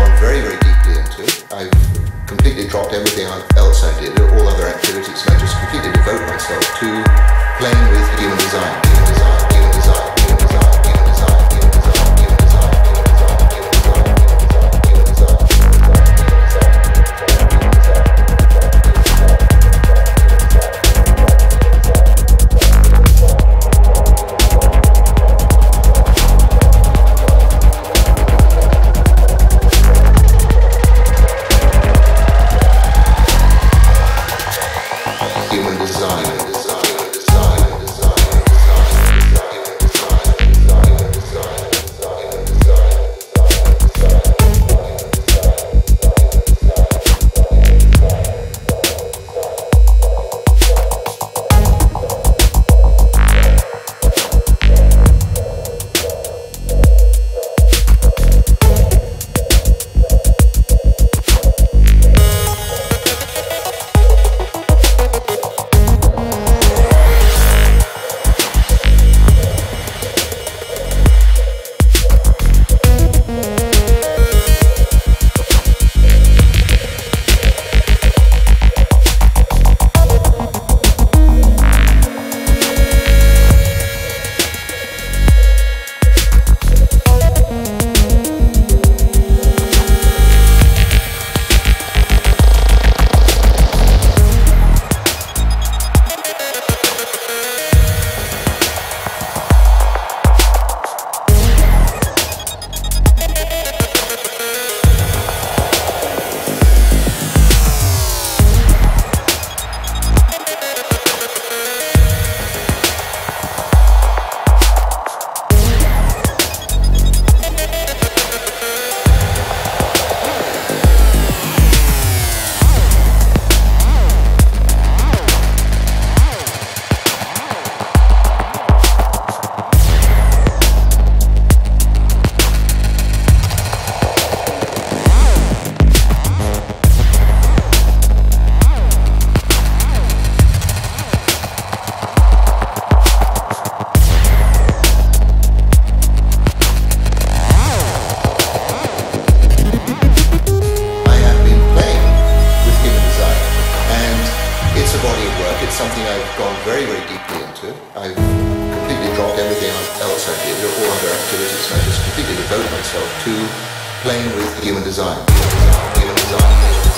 gone very, very deeply into. I've completely dropped everything else I did, all other activities, and I just completely devote myself to playing with human design. Very, very deeply into. I've completely dropped everything else I did, all other activities, and I just completely devote myself to playing with human design. Human design.